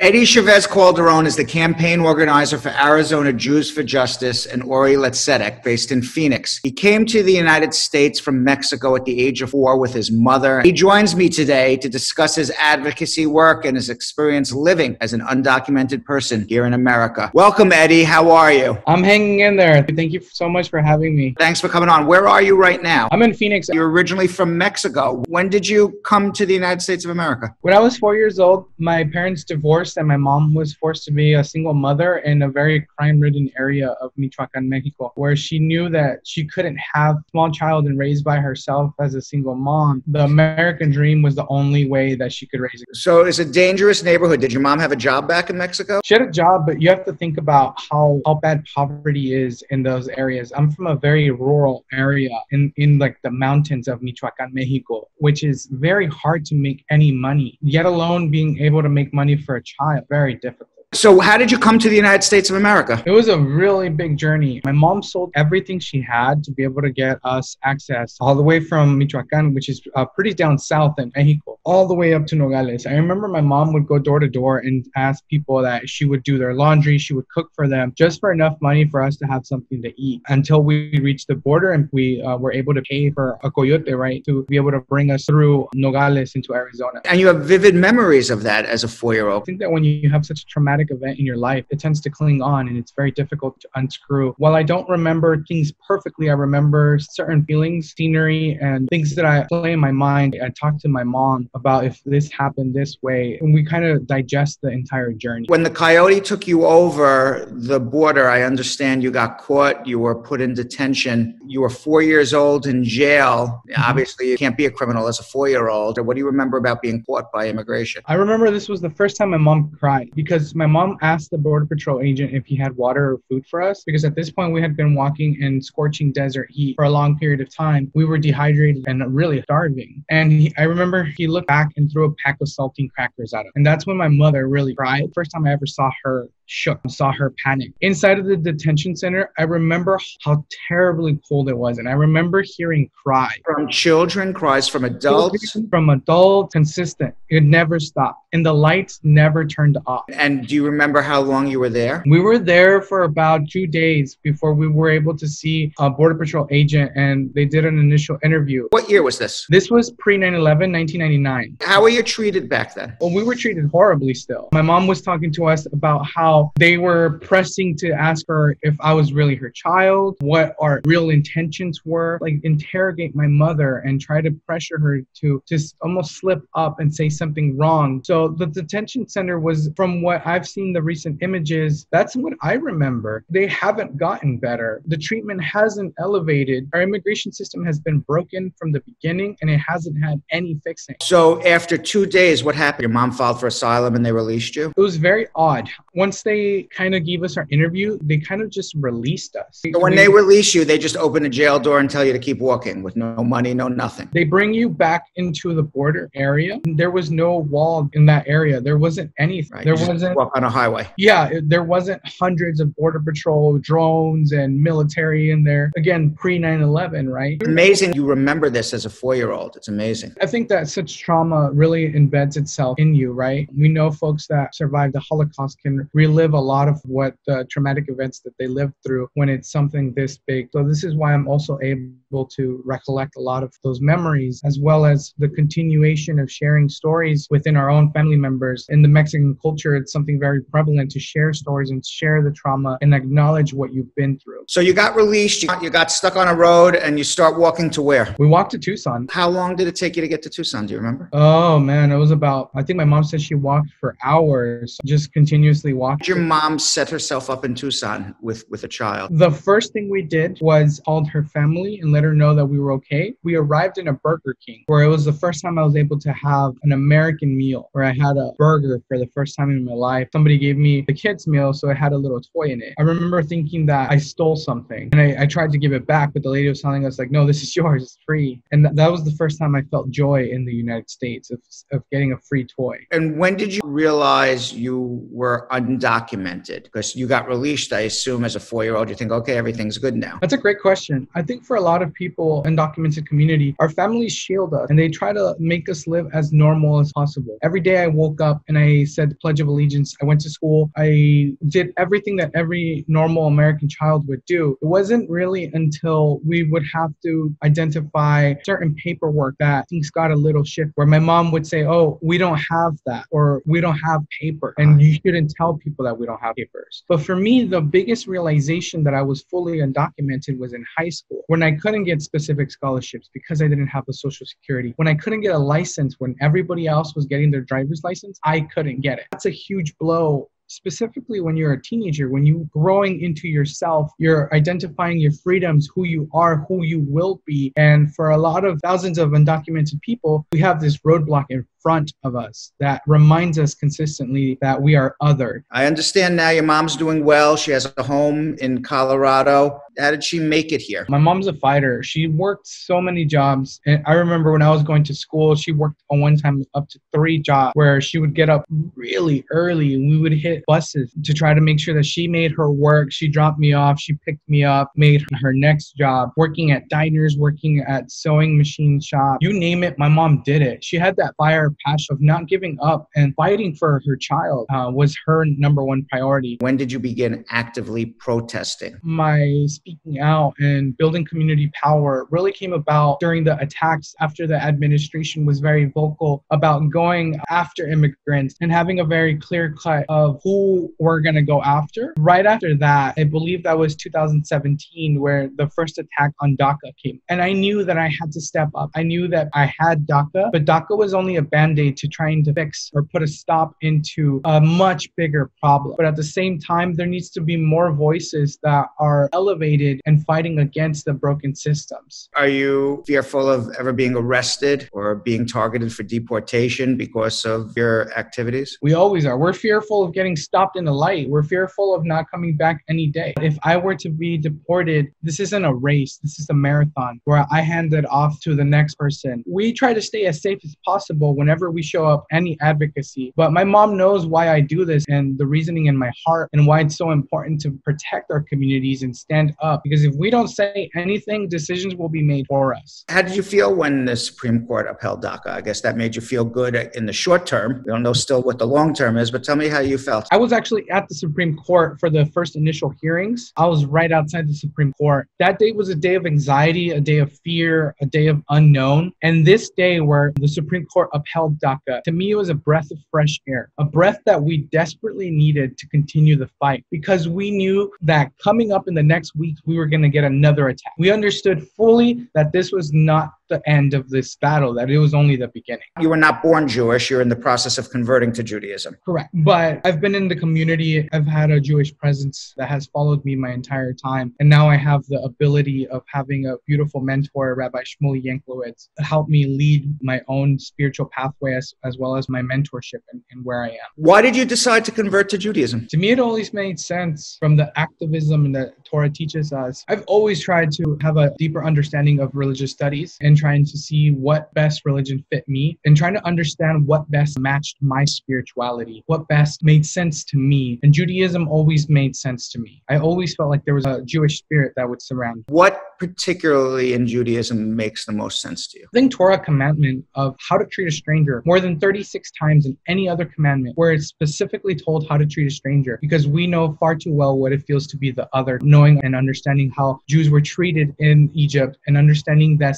Eddie Chavez Calderon is the campaign organizer for Arizona Jews for Justice and Ori L'Tzedek, based in Phoenix. He came to the United States from Mexico at the age of four with his mother. He joins me today to discuss his advocacy work and his experience living as an undocumented person here in America. Welcome, Eddie. How are you? I'm hanging in there. Thank you so much for having me. Thanks for coming on. Where are you right now? I'm in Phoenix. You're originally from Mexico. When did you come to the United States of America? When I was four years old, my parents divorced and my mom was forced to be a single mother in a very crime ridden area of Michoacan, Mexico, where she knew that she couldn't have a small child and raise by herself as a single mom. The American dream was the only way that she could raise it. So it's a dangerous neighborhood. Did your mom have a job back in Mexico? She had a job, but you have to think about how, how bad poverty is in those areas. I'm from a very rural area in, in like the mountains of Michoacan, Mexico, which is very hard to make any money, yet alone being able to make money for a child very difficult. So, how did you come to the United States of America? It was a really big journey. My mom sold everything she had to be able to get us access all the way from Michoacan, which is uh, pretty down south in Mexico, all the way up to Nogales. I remember my mom would go door to door and ask people that she would do their laundry, she would cook for them just for enough money for us to have something to eat until we reached the border and we uh, were able to pay for a coyote, right, to be able to bring us through Nogales into Arizona. And you have vivid memories of that as a four year old. I think that when you have such a traumatic traumatic event in your life, it tends to cling on and it's very difficult to unscrew. While I don't remember things perfectly, I remember certain feelings, scenery, and things that I play in my mind. I talk to my mom about if this happened this way, and we kind of digest the entire journey. When the coyote took you over the border, I understand you got caught, you were put in detention, you were four years old in jail. Mm-hmm. Obviously, you can't be a criminal as a four year old. What do you remember about being caught by immigration? I remember this was the first time my mom cried because my mom asked the Border Patrol agent if he had water or food for us because at this point we had been walking in scorching desert heat for a long period of time. We were dehydrated and really starving. And he, I remember he looked back and threw a pack of saltine crackers at us. And that's when my mother really cried. First time I ever saw her shook and saw her panic. Inside of the detention center, I remember how terribly cold it was. And I remember hearing cries from children, cries from adults. From adults, consistent. It never stopped. And the lights never turned off. And do you remember how long you were there? We were there for about two days before we were able to see a Border Patrol agent and they did an initial interview. What year was this? This was pre 9 11, 1999. How were you treated back then? Well, we were treated horribly still. My mom was talking to us about how they were pressing to ask her if I was really her child, what our real intentions were, like interrogate my mother and try to pressure her to just almost slip up and say something wrong. So the detention center was, from what I've seen the recent images, that's what I remember. They haven't gotten better. The treatment hasn't elevated. Our immigration system has been broken from the beginning and it hasn't had any fixing. So after two days, what happened? Your mom filed for asylum and they released you? It was very odd. Once they kind of gave us our interview, they kind of just released us. So when we, they release you, they just open a jail door and tell you to keep walking with no money, no nothing. They bring you back into the border area. There was no wall in that area. There wasn't anything. Right, there wasn't walk on a highway. Yeah, there wasn't hundreds of border patrol drones and military in there. Again, pre 9/11, right? Amazing. You remember this as a four-year-old. It's amazing. I think that such trauma really embeds itself in you, right? We know folks that survived the Holocaust can relive a lot of what the traumatic events that they lived through when it's something this big. So this is why I'm also able to recollect a lot of those memories as well as the continuation of sharing stories within our own family members. In the Mexican culture, it's something very prevalent to share stories and share the trauma and acknowledge what you've been through. So you got released, you got, you got stuck on a road and you start walking to where? We walked to Tucson. How long did it take you to get to Tucson? Do you remember? Oh man, it was about, I think my mom said she walked for hours, just continuously Your mom mom set herself up in Tucson with, with a child? The first thing we did was called her family and let her know that we were okay. We arrived in a Burger King where it was the first time I was able to have an American meal where I had a burger for the first time in my life. Somebody gave me the kids' meal, so it had a little toy in it. I remember thinking that I stole something and I, I tried to give it back, but the lady was telling us, like, no, this is yours, it's free. And th- that was the first time I felt joy in the United States of, of getting a free toy. And when did you realize you were undocumented? Because you got released, I assume, as a four year old. You think, okay, everything's good now. That's a great question. I think for a lot of people, undocumented community, our families shield us and they try to make us live as normal as possible. Every day I woke up and I said the Pledge of Allegiance. I went to school. I did everything that every normal American child would do. It wasn't really until we would have to identify certain paperwork that things got a little shift where my mom would say, Oh, we don't have that, or we don't have paper. And you shouldn't tell people that we don't have papers. But for me, the biggest realization that I was fully undocumented was in high school when I couldn't get specific scholarships because I didn't have a social security. When I couldn't get a license when everybody else was getting their driver's license, I couldn't get it. That's a huge blow specifically when you're a teenager, when you're growing into yourself, you're identifying your freedoms, who you are, who you will be. And for a lot of thousands of undocumented people, we have this roadblock in front of us that reminds us consistently that we are other. I understand now your mom's doing well. She has a home in Colorado. How did she make it here? My mom's a fighter. She worked so many jobs. And I remember when I was going to school, she worked on one time up to three jobs where she would get up really early and we would hit buses to try to make sure that she made her work. She dropped me off, she picked me up, made her next job, working at diners, working at sewing machine shop. You name it, my mom did it. She had that fire passion of not giving up and fighting for her child uh, was her number one priority. When did you begin actively protesting? My speaking out and building community power really came about during the attacks after the administration was very vocal about going after immigrants and having a very clear cut of who we're going to go after. Right after that, I believe that was 2017 where the first attack on DACA came. And I knew that I had to step up. I knew that I had DACA, but DACA was only a band aid to trying to fix or put a stop into a much bigger problem. But at the same time, there needs to be more voices that are elevated and fighting against the broken systems. Are you fearful of ever being arrested or being targeted for deportation because of your activities? We always are. We're fearful of getting stopped in the light. We're fearful of not coming back any day. If I were to be deported, this isn't a race, this is a marathon where I hand it off to the next person. We try to stay as safe as possible whenever we show up any advocacy. But my mom knows why I do this and the reasoning in my heart and why it's so important to protect our communities and stand up. Because if we don't say anything, decisions will be made for us. How did you feel when the Supreme Court upheld DACA? I guess that made you feel good in the short term. We don't know still what the long term is, but tell me how you felt. I was actually at the Supreme Court for the first initial hearings. I was right outside the Supreme Court. That day was a day of anxiety, a day of fear, a day of unknown. And this day where the Supreme Court upheld DACA to me, it was a breath of fresh air, a breath that we desperately needed to continue the fight because we knew that coming up in the next weeks, we were going to get another attack. We understood fully that this was not the end of this battle, that it was only the beginning. You were not born Jewish, you're in the process of converting to Judaism. Correct. But I've been in the community, I've had a Jewish presence that has followed me my entire time. And now I have the ability of having a beautiful mentor, Rabbi Shmuel Yanklowitz, help me lead my own spiritual pathway as, as well as my mentorship and, and where I am. Why did you decide to convert to Judaism? To me, it always made sense from the activism that Torah teaches us. I've always tried to have a deeper understanding of religious studies and trying to see what best religion fit me and trying to understand what best matched my spirituality, what best made sense to me. And Judaism always made sense to me. I always felt like there was a Jewish spirit that would surround. What particularly in Judaism makes the most sense to you? I think Torah commandment of how to treat a stranger more than 36 times in any other commandment where it's specifically told how to treat a stranger because we know far too well what it feels to be the other, knowing and understanding how Jews were treated in Egypt and understanding that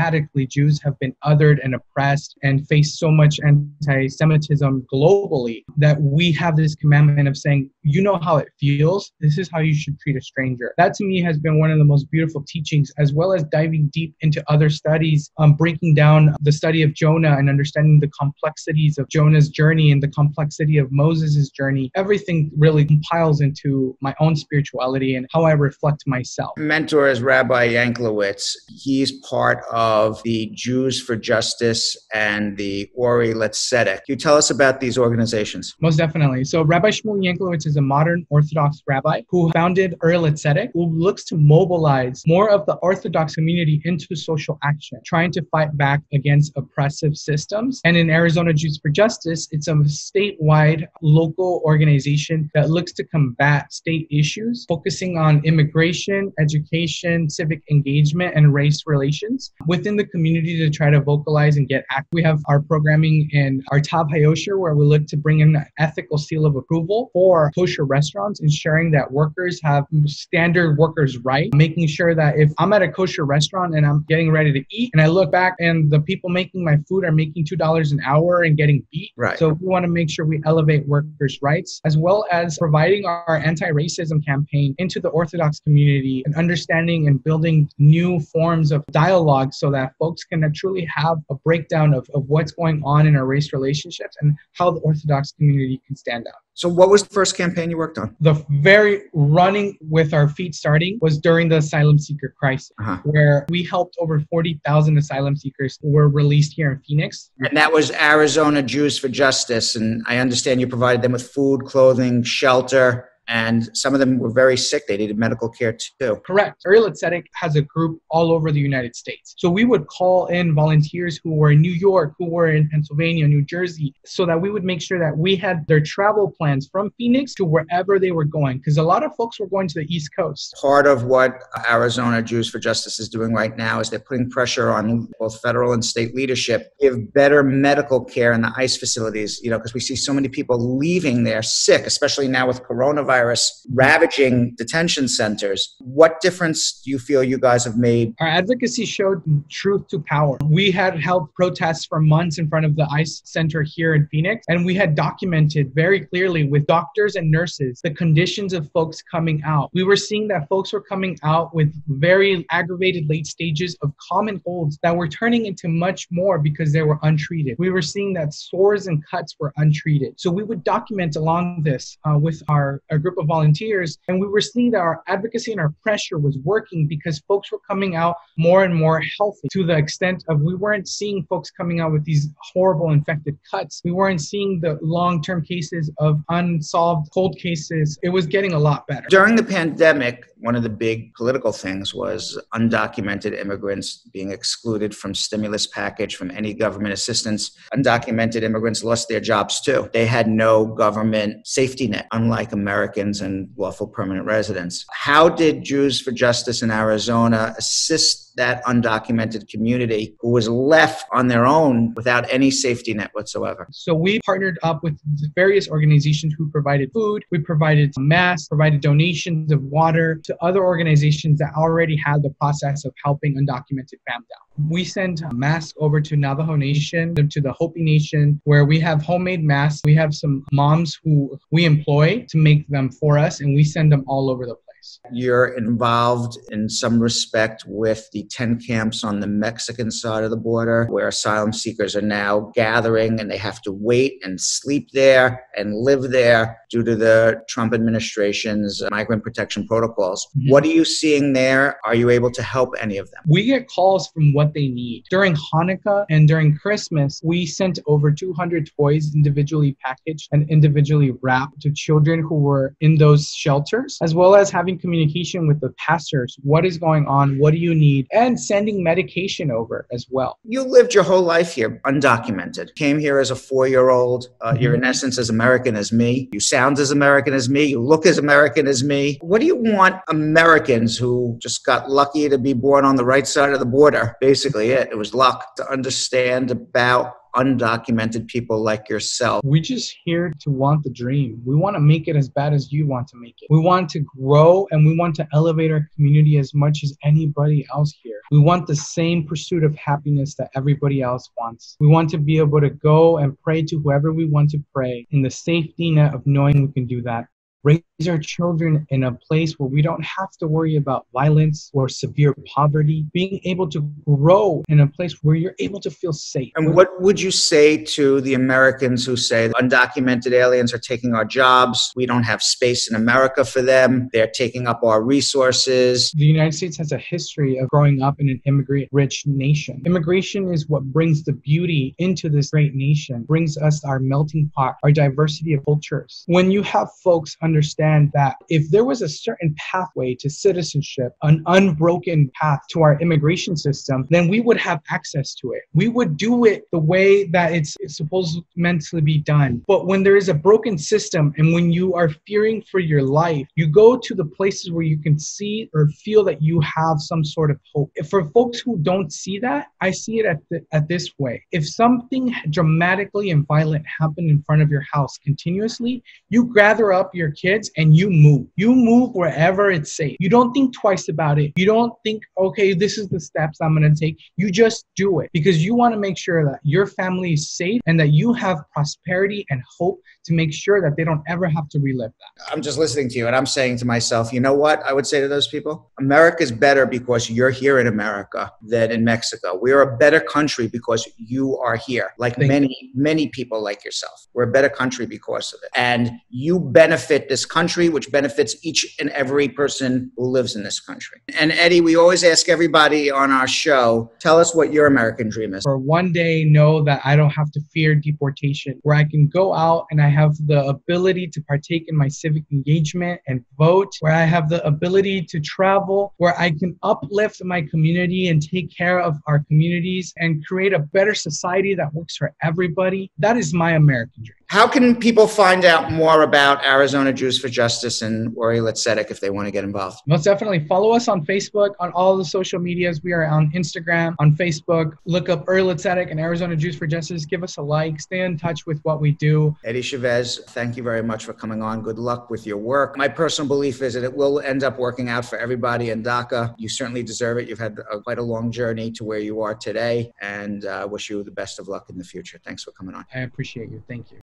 systematically Jews have been othered and oppressed and face so much anti-Semitism globally that we have this commandment of saying, you know how it feels, this is how you should treat a stranger. That to me has been one of the most beautiful teachings teachings, as well as diving deep into other studies, um, breaking down the study of Jonah and understanding the complexities of Jonah's journey and the complexity of Moses' journey. Everything really compiles into my own spirituality and how I reflect myself. Mentor is Rabbi Yanklowitz. He's part of the Jews for Justice and the Ori L'Tzedek. Can you tell us about these organizations? Most definitely. So Rabbi Shmuel Yanklowitz is a modern Orthodox rabbi who founded Ori L'Tzedek, who looks to mobilize more of the Orthodox community into social action, trying to fight back against oppressive systems. And in Arizona Jews for Justice, it's a statewide local organization that looks to combat state issues, focusing on immigration, education, civic engagement, and race relations within the community to try to vocalize and get act. We have our programming in our Tav Hayosher, where we look to bring in an ethical seal of approval for kosher restaurants, ensuring that workers have standard workers' right, making sure that if I'm at a kosher restaurant and I'm getting ready to eat, and I look back and the people making my food are making two dollars an hour and getting beat. Right. So we want to make sure we elevate workers' rights as well as providing our anti-racism campaign into the Orthodox community and understanding and building new forms of dialogue so that folks can truly have a breakdown of, of what's going on in our race relationships and how the Orthodox community can stand up. So, what was the first campaign you worked on? The very running with our feet starting was during the asylum seeker crisis, Uh-huh. where we helped over 40,000 asylum seekers were released here in Phoenix. And that was Arizona Jews for Justice. And I understand you provided them with food, clothing, shelter, and some of them were very sick. They needed medical care too. Correct. Uri L'Tzedek has a group all over the United States. So we would call in volunteers who were in New York, who were in Pennsylvania, New Jersey, so that we would make sure that we had their travel plans from Phoenix to wherever they were going. Because a lot of folks were going to the East Coast. Part of what Arizona Jews for Justice is doing right now is they're putting pressure on both federal and state leadership to give better medical care in the ICE facilities, you know, because we see so many people leaving there sick, especially now with coronavirus ravaging detention centers. What difference do you feel you guys have made? Our advocacy showed truth to power. We had held protests for months in front of the ICE center here in Phoenix, and we had documented very clearly with doctors and nurses the conditions of folks coming out. We were seeing that folks were coming out with very aggravated late stages of common colds that were turning into much more because they were untreated. We were seeing that sores and cuts were untreated. So we would document along this uh, with our, our group of volunteers, and we were seeing that our advocacy and our pressure was working because folks were coming out more and more healthy to the extent of we weren't seeing folks coming out with these horrible infected cuts. We weren't seeing the long term cases of unsolved cold cases. It was getting a lot better. During the pandemic, one of the big political things was undocumented immigrants being excluded from stimulus package from any government assistance undocumented immigrants lost their jobs too they had no government safety net unlike americans and lawful permanent residents. How did jews for justice in arizona assist that undocumented community who was left on their own without any safety net whatsoever. So we partnered up with various organizations who provided food, we provided masks, provided donations of water to other organizations that already had the process of helping undocumented families out. We send masks over to Navajo Nation, to the Hopi Nation, where we have homemade masks. We have some moms who we employ to make them for us, and we send them all over the place. You're involved in some respect with the 10 camps on the Mexican side of the border where asylum seekers are now gathering and they have to wait and sleep there and live there due to the Trump administration's migrant protection protocols. Mm-hmm. What are you seeing there? Are you able to help any of them? We get calls from what they need. During Hanukkah and during Christmas, we sent over 200 toys individually packaged and individually wrapped to children who were in those shelters, as well as having communication with the pastors. What is going on? What do you need? And sending medication over as well. You lived your whole life here undocumented. Came here as a four year old. Uh, mm-hmm. You're in essence as American as me. You sound as American as me. You look as American as me. What do you want Americans who just got lucky to be born on the right side of the border? Basically, it. It was luck to understand about undocumented people like yourself. We're just here to want the dream. We want to make it as bad as you want to make it. We want to grow and we want to elevate our community as much as anybody else here. We want the same pursuit of happiness that everybody else wants. We want to be able to go and pray to whoever we want to pray in the safety net of knowing we can do that raise our children in a place where we don't have to worry about violence or severe poverty, being able to grow in a place where you're able to feel safe. And what would you say to the Americans who say undocumented aliens are taking our jobs? We don't have space in America for them. They're taking up our resources. The United States has a history of growing up in an immigrant rich nation. Immigration is what brings the beauty into this great nation, brings us our melting pot, our diversity of cultures. When you have folks understand understand that if there was a certain pathway to citizenship, an unbroken path to our immigration system, then we would have access to it. We would do it the way that it's, it's supposed meant to be done. But when there is a broken system and when you are fearing for your life, you go to the places where you can see or feel that you have some sort of hope. For folks who don't see that, I see it at, the, at this way. If something dramatically and violent happened in front of your house continuously, you gather up your kids and you move. You move wherever it's safe. You don't think twice about it. You don't think, okay, this is the steps I'm going to take. You just do it because you want to make sure that your family is safe and that you have prosperity and hope to make sure that they don't ever have to relive that. I'm just listening to you and I'm saying to myself, you know what I would say to those people? America is better because you're here in America than in Mexico. We're a better country because you are here, like Thank many, you. many people like yourself. We're a better country because of it. And you benefit this country, which benefits each and every person who lives in this country. And Eddie, we always ask everybody on our show, tell us what your American dream is. For one day, know that I don't have to fear deportation, where I can go out and I have the ability to partake in my civic engagement and vote, where I have the ability to travel, where I can uplift my community and take care of our communities and create a better society that works for everybody. That is my American dream. How can people find out more about Arizona Jews for Justice and Ori L'Tzedek if they want to get involved? Most definitely. Follow us on Facebook, on all the social medias. We are on Instagram, on Facebook. Look up Ori L'Tzedek and Arizona Jews for Justice. Give us a like. Stay in touch with what we do. Eddie Chavez, thank you very much for coming on. Good luck with your work. My personal belief is that it will end up working out for everybody in DACA. You certainly deserve it. You've had a, quite a long journey to where you are today, and I uh, wish you the best of luck in the future. Thanks for coming on. I appreciate you. Thank you.